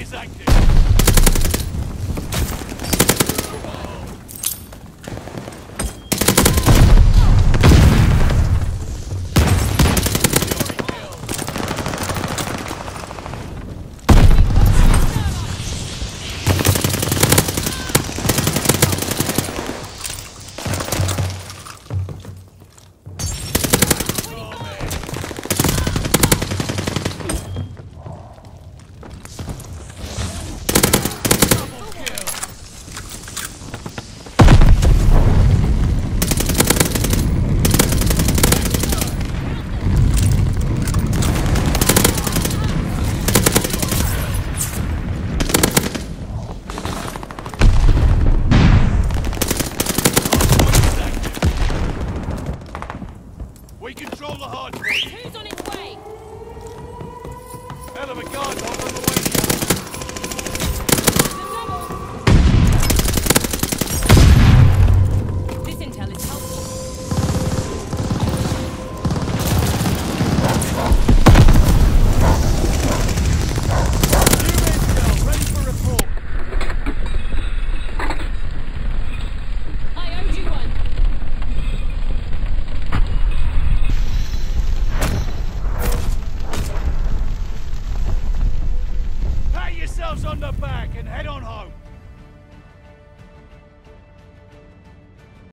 is active. We control the hard point. Who's on its way? Hell of a guard back and head on home.